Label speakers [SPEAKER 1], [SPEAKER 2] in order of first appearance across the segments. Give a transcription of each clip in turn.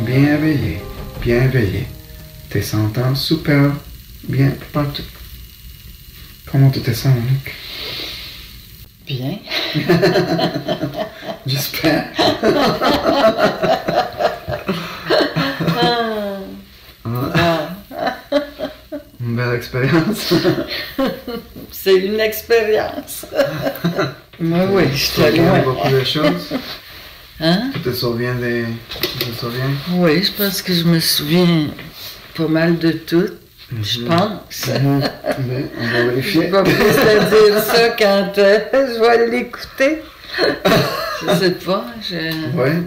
[SPEAKER 1] bien éveillé, bien éveillé. Te sentant super bien partout. Comment tu te sens, Monique
[SPEAKER 2] Bien.
[SPEAKER 1] J'espère.
[SPEAKER 2] Ah,
[SPEAKER 1] Une belle expérience.
[SPEAKER 2] c'est une expérience. Moi, oui, loin.
[SPEAKER 1] beaucoup de choses.
[SPEAKER 2] Hein?
[SPEAKER 1] Tu te souviens des... Tu te souviens?
[SPEAKER 2] Oui, je pense que je me souviens pas mal de tout, je pense.
[SPEAKER 1] Mhm. Oui, On va
[SPEAKER 2] Je
[SPEAKER 1] vérifier.
[SPEAKER 2] vais pas plus dire ça quand euh, je vais l'écouter. Je sais pas, je...
[SPEAKER 1] Oui.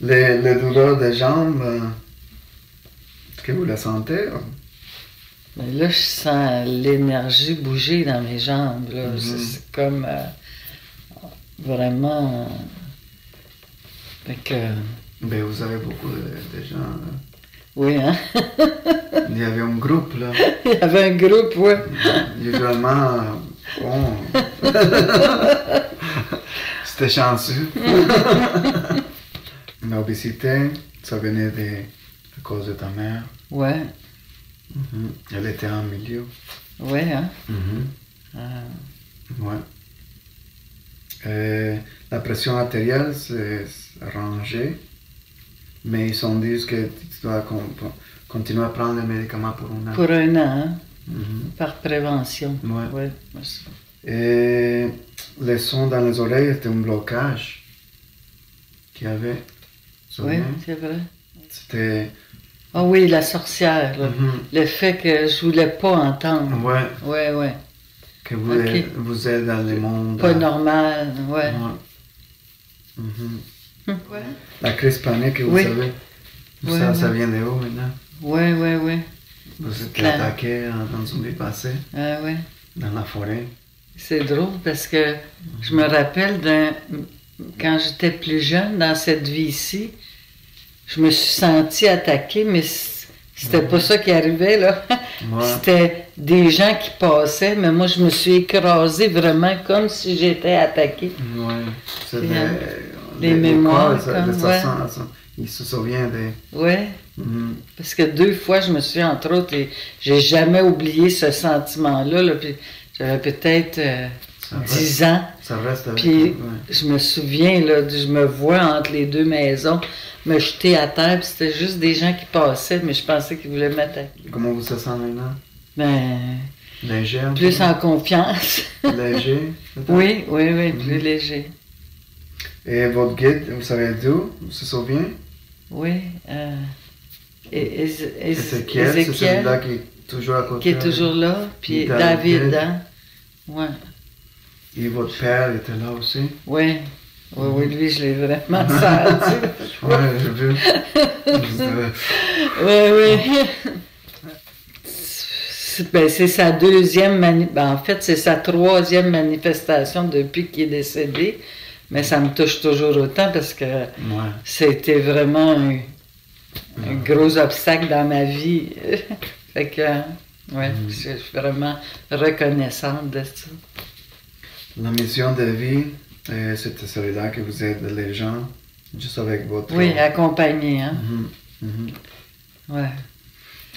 [SPEAKER 1] Les, les douleurs des jambes, euh, est-ce que vous la sentez?
[SPEAKER 2] Mais là, je sens l'énergie bouger dans mes jambes.
[SPEAKER 1] Mhm.
[SPEAKER 2] C'est- comme euh, vraiment. euh, que,
[SPEAKER 1] Ben, vous avez beaucoup de, de gens. là.
[SPEAKER 2] oui, hein?
[SPEAKER 1] Il y avait un groupe là.
[SPEAKER 2] Il y avait un groupe, ouais.
[SPEAKER 1] Usuellement, euh, bon. C'était chanceux. L'obésité, ça venait de, à cause de ta mère.
[SPEAKER 2] Ouais,
[SPEAKER 1] Mhm. Elle était en milieu.
[SPEAKER 2] ouais, hein?
[SPEAKER 1] Mhm.
[SPEAKER 2] Ah,
[SPEAKER 1] Ouais. Euh, la pression artérielle s'est arrangée, mais ils ont dit que tu dois con- continuer à prendre les médicaments pour un an.
[SPEAKER 2] pour un an, hein?
[SPEAKER 1] Mhm.
[SPEAKER 2] par prévention.
[SPEAKER 1] Ouais.
[SPEAKER 2] Ouais,
[SPEAKER 1] Et les sons dans les oreilles étaient un blocage qu'il y avait.
[SPEAKER 2] Oui, c'est vrai.
[SPEAKER 1] C'était.
[SPEAKER 2] Ah oui, la sorcière.
[SPEAKER 1] Mhm.
[SPEAKER 2] Le fait que je voulais pas entendre.
[SPEAKER 1] Ouais,
[SPEAKER 2] Ouais, ouais.
[SPEAKER 1] que vous, êtes, vous êtes dans le monde.
[SPEAKER 2] Pas normal, ouais.
[SPEAKER 1] ouais. Mhm.
[SPEAKER 2] Ouais.
[SPEAKER 1] La crise panique, vous
[SPEAKER 2] Oui.
[SPEAKER 1] savez.
[SPEAKER 2] Oui,
[SPEAKER 1] ça, ça
[SPEAKER 2] oui.
[SPEAKER 1] vient de où maintenant?
[SPEAKER 2] Ouais, ouais, ouais.
[SPEAKER 1] Vous êtes attaqué dans une vie passée,
[SPEAKER 2] Ah ouais.
[SPEAKER 1] dans la forêt.
[SPEAKER 2] C'est drôle parce que je me rappelle d'un. Quand j'étais plus jeune, dans cette vie-ci, je me suis sentie attaquée, mais c'était pas ça qui arrivait, là.
[SPEAKER 1] Ouais.
[SPEAKER 2] C'était des gens qui passaient, mais moi, je me suis écrasée vraiment comme si j'étais attaquée.
[SPEAKER 1] C'est des,
[SPEAKER 2] euh,
[SPEAKER 1] des-
[SPEAKER 2] mémoires,
[SPEAKER 1] corps,
[SPEAKER 2] comme,
[SPEAKER 1] ça
[SPEAKER 2] ouais.
[SPEAKER 1] sent- ça- il se souvient des.
[SPEAKER 2] Ouais.
[SPEAKER 1] Mhm.
[SPEAKER 2] Parce que deux fois, je me suis, entre autres, et j'ai jamais oublié ce sentiment-là. Là, puis j'avais peut-être euh, 10 ans.
[SPEAKER 1] ça reste avec
[SPEAKER 2] Puis
[SPEAKER 1] ouais.
[SPEAKER 2] je me souviens, là, je me vois entre les deux maisons, me jeter à terre, puis c'était juste des gens qui passaient, mais je pensais qu'ils voulaient m'attaquer.
[SPEAKER 1] Comment vous se sentez maintenant?
[SPEAKER 2] Ben,
[SPEAKER 1] Léger
[SPEAKER 2] plus
[SPEAKER 1] peu?
[SPEAKER 2] en confiance.
[SPEAKER 1] Léger?
[SPEAKER 2] oui, oui, oui, plus
[SPEAKER 1] Mhm.
[SPEAKER 2] léger.
[SPEAKER 1] Et votre guide, vous savez d'où? Vous se souvenez?
[SPEAKER 2] Oui. Euh,
[SPEAKER 1] Ézéchiel, c'est celui-là qui est toujours à côté.
[SPEAKER 2] qui est toujours là, puis
[SPEAKER 1] David.
[SPEAKER 2] David, hein? Ouais.
[SPEAKER 1] Et votre père était là aussi?
[SPEAKER 2] Oui. Oui, oui, lui, je l'ai vraiment senti.
[SPEAKER 1] Ouais, j'ai vu.
[SPEAKER 2] Oui, oui. C'est ben, c'est sa deuxième mani- ben, en fait, c'est sa troisième manifestation depuis qu'il est décédé. Mais ça me touche toujours autant parce que
[SPEAKER 1] Ouais.
[SPEAKER 2] c'était vraiment un, un gros obstacle dans ma vie. fait que, ouais,
[SPEAKER 1] Mm.
[SPEAKER 2] je suis vraiment reconnaissante de ça.
[SPEAKER 1] La mission de vie, euh, c'était celui-là que vous aidez les gens, juste avec votre...
[SPEAKER 2] Oui, accompagné, hein.
[SPEAKER 1] Mhm.
[SPEAKER 2] Ouais.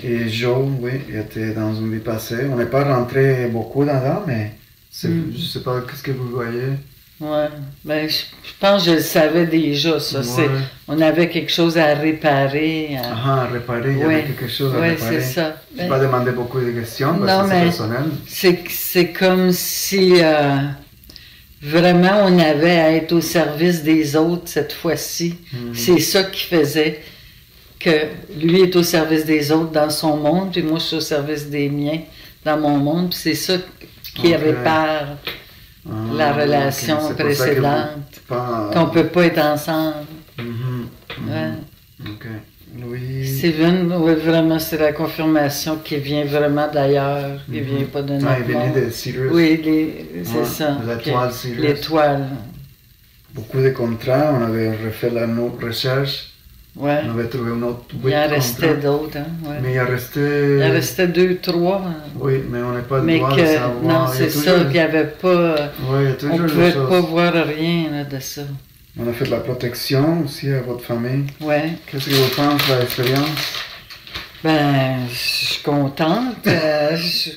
[SPEAKER 1] Et Joe, oui, il était dans une vie passée. On n'est pas rentré beaucoup dans là, mais c'est-
[SPEAKER 2] Mm.
[SPEAKER 1] je sais pas qu'est-ce que vous voyez?
[SPEAKER 2] Ouais. Ben, je, je pense que je le savais déjà, ça.
[SPEAKER 1] Ouais.
[SPEAKER 2] C'est, on avait quelque chose à réparer. à-
[SPEAKER 1] Ah, réparer, il y avait quelque chose à
[SPEAKER 2] Oui,
[SPEAKER 1] réparer.
[SPEAKER 2] c'est ça.
[SPEAKER 1] Je
[SPEAKER 2] Ben,
[SPEAKER 1] vais pas demander beaucoup de questions parce
[SPEAKER 2] Non,
[SPEAKER 1] que c'est personnel.
[SPEAKER 2] C'est, c'est comme si euh, vraiment on avait à être au service des autres cette fois-ci.
[SPEAKER 1] Mhm.
[SPEAKER 2] C'est ça qui faisait que lui est au service des autres dans son monde, puis moi je suis au service des miens dans mon monde. Puis c'est ça qui
[SPEAKER 1] Ok.
[SPEAKER 2] répare
[SPEAKER 1] Ah,
[SPEAKER 2] la relation précédente, qu'on peut pas être ensemble.
[SPEAKER 1] Mhm, mhm.
[SPEAKER 2] Ouais.
[SPEAKER 1] Oui.
[SPEAKER 2] Steven, oui, vraiment, c'est la confirmation qui vient vraiment d'ailleurs, qui
[SPEAKER 1] Mhm.
[SPEAKER 2] vient pas de
[SPEAKER 1] Ah,
[SPEAKER 2] notre
[SPEAKER 1] il venait de Sirius.
[SPEAKER 2] Oui, c'est
[SPEAKER 1] Ouais,
[SPEAKER 2] ça.
[SPEAKER 1] l'étoile Sirius.
[SPEAKER 2] L'étoile,
[SPEAKER 1] Beaucoup de contrats, on avait refait la recherche,
[SPEAKER 2] ouais.
[SPEAKER 1] on avait trouvé un autre
[SPEAKER 2] Il
[SPEAKER 1] huit
[SPEAKER 2] en restait d'autres, hein, ouais.
[SPEAKER 1] Mais il en restait...
[SPEAKER 2] Il en restait deux, trois.
[SPEAKER 1] Oui, mais on n'est pas
[SPEAKER 2] Mais
[SPEAKER 1] droit de
[SPEAKER 2] que,
[SPEAKER 1] savoir.
[SPEAKER 2] non,
[SPEAKER 1] Il y
[SPEAKER 2] c'est ça, qu'il n'y avait pas,
[SPEAKER 1] Oui, il y a
[SPEAKER 2] on
[SPEAKER 1] toujours
[SPEAKER 2] pouvait
[SPEAKER 1] des choses.
[SPEAKER 2] pas voir rien là, de ça.
[SPEAKER 1] On a fait de la protection aussi à votre famille.
[SPEAKER 2] Ouais.
[SPEAKER 1] Qu'est-ce que vous pensez de l'expérience?
[SPEAKER 2] Ben, je suis contente. Euh, je-